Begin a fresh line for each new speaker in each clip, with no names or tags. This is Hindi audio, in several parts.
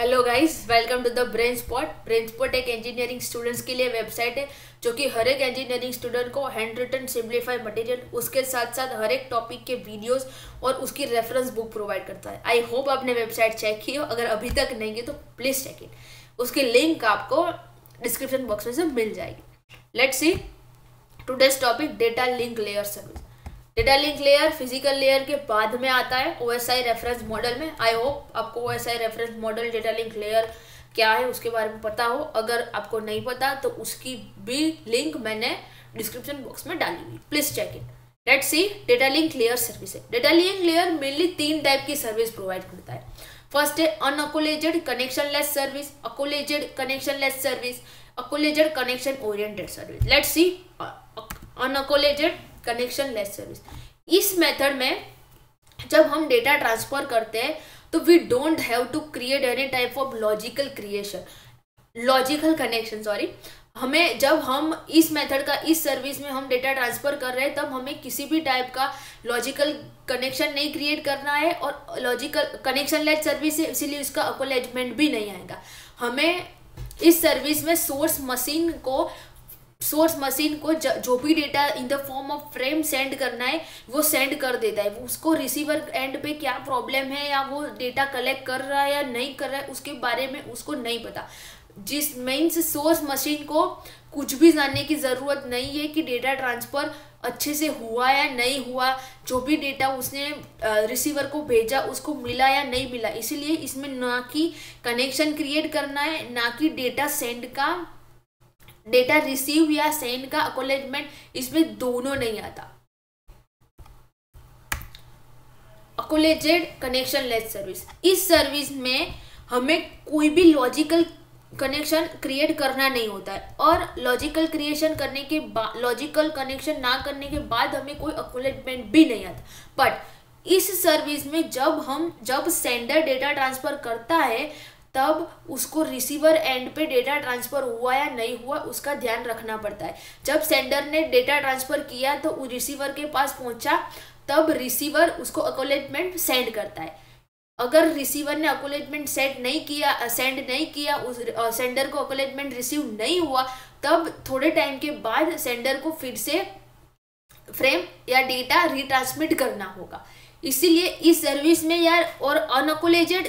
Hello guys welcome to the Brain Spot Brain Spot एक इंजीनियरिंग स्टूडेंट्स के लिए वेबसाइट है, जो कि हर एक इंजीनियरिंग स्टूडेंट को हैंड रिटन सिंप्लीफाई मटेरियल उसके साथ साथ हर एक टॉपिक के वीडियोस और उसकी रेफरेंस बुक प्रोवाइड करता है। आई होप आपने वेबसाइट चेक की हो। अगर अभी तक नहीं की तो प्लीज़ चेक इट उसकी लिंक आपको डिस्क्रिप्शन बॉक्स में से मिल जाएगी। Let see today's topic data link layer service data link layer, physical layer के बाद में आता है ओएसआई रेफरेंस मॉडल में। आई होप आपको OSI reference model data link layer क्या है उसके बारे में पता हो। अगर आपको नहीं पता तो उसकी भी लिंक मैंने डिस्क्रिप्शन बॉक्स में डाली हुई। Please check it let see data link layer service है। डेटा लिंक लेयर मेनली तीन टाइप की सर्विस प्रोवाइड करता है। फ़र्स्ट है unacknowledged connectionless service acknowledged connectionless service acknowledged connection oriented service let see unacknowledged connectionless service इस मेथड में जब हम डेटा ट्रांसफ़र करते हैं तो we don't have to create any type of logical creation logical connection sorry हमें जब हम इस मेथड का, इस सर्विस में हम डेटा ट्रांसफ़र कर रहे हैं, तब हमें किसी भी टाइप का लॉजिकल कनेक्शन नहीं क्रिएट करना है और लॉजिकल कनेक्शन लेट सर्विस है इसीलिए उसका अकोलेजमेंट भी नहीं आएगा. हमें इस सर्विस में सोर्स मशीन को सोर्स मशीन को जो भी data in the form of frame send करना है, वो सेंड कर देता है। उसको रिसीवर एंड पे क्या प्रॉब्लम है या वो डेटा कलेक्ट कर रहा है या नहीं कर रहा है, उसके बारे में उसको नहीं पता। जिस मीन्स सोर्स मशीन को कुछ भी जानने की ज़रूरत नहीं है कि डेटा ट्रांसफ़र अच्छे से हुआ या नहीं हुआ, जो भी डेटा उसने रिसीवर को भेजा, उसको मिला या नहीं मिला। इसीलिए इसमें ना कि कनेक्शन क्रिएट करना है, ना कि डेटा सेंड का डेटा रिसीव या सेंड का अकोलेजमेंट इसमें दोनों नहीं आता। अकोलेजेड कनेक्शन लेस सर्विस इस सर्विस में हमें कोई भी लॉजिकल कनेक्शन क्रिएट करना नहीं होता है। और लॉजिकल क्रिएशन करने के बाद लॉजिकल कनेक्शन ना करने के बाद हमें कोई अकोलेजमेंट भी नहीं आता। बट इस सर्विस में जब हम, जब सेंडर डेटा ट्रांसफ़र करता है तब उसको रिसीवर एंड पे डेटा ट्रांसफ़र हुआ या नहीं हुआ, उसका ध्यान रखना पड़ता है। जब सेंडर ने डेटा ट्रांसफ़र किया तो रिसीवर के पास पहुँचा, तब रिसीवर उसको अकोलेटमेंट सेंड करता है। अगर रिसीवर ने अकोलेटमेंट सेंड नहीं किया सेंड नहीं किया, उस सेंडर को अकोलेटमेंट रिसीव नहीं हुआ, तब थोड़े टाइम के बाद सेंडर को फिर से फ्रेम या डेटा रिट्रांसमिट करना होगा। इसीलिए इस सर्विस में यार और unacknowledged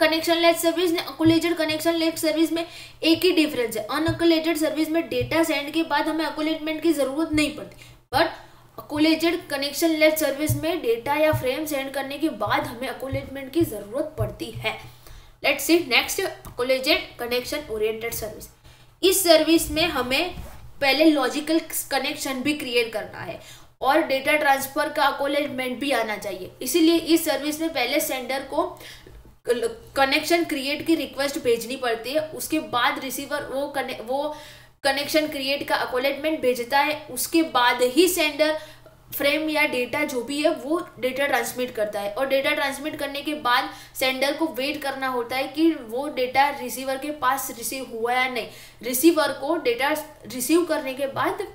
connectionless service acknowledged connectionless service में एक ही डिफरेंस है। अनअकोलेटेड सर्विस में डेटा सेंड के बाद हमें अकोलेटमेंट की ज़रूरत नहीं पड़ती। But acknowledged connection less service में डेटा या फ्रेम सेंड करने के बाद हमें अकोलेटमेंट की ज़रूरत पड़ती है। Let's see next acknowledged connection oriented service इस सर्विस में हमें पहले लॉजिकल कनेक्शन भी क्रिएट करना है और डेटा ट्रांसफ़र का अकोलेटमेंट भी आना चाहिए। इसीलिए इस सर्विस में पहले सेंडर को कनेक्शन क्रिएट की रिक्वेस्ट भेजनी पड़ती है। उसके बाद रिसीवर वो कने वो कनेक्शन क्रिएट का अकोलेटमेंट भेजता है। उसके बाद ही सेंडर फ्रेम या डेटा जो भी है, वो डेटा ट्रांसमिट करता है। और डेटा ट्रांसमिट करने के बाद सेंडर को वेट करना होता है कि वो डेटा रिसीवर के पास रिसीव हुआ या नहीं। रिसीवर को डेटा रिसीव करने के बाद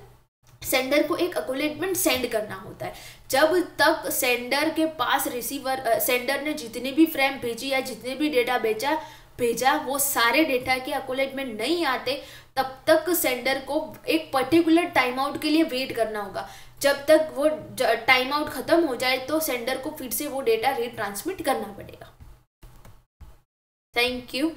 सेंडर को एक अकोलेटमेंट सेंड करना होता है। जब तक सेंडर के पास रिसीवर सेंडर ने जितनी भी फ्रेम भेजी या जितने भी डेटा भेजा भेजा, वो सारे डेटा के अकोलेटमेंट नहीं आते, तब तक सेंडर को एक पर्टिकुलर टाइम आउट के लिए वेट करना होगा। जब तक वो टाइम आउट खत्म हो जाए तो सेंडर को फिर से वो डेटा रिट्रांसमिट करना पड़ेगा। Thank you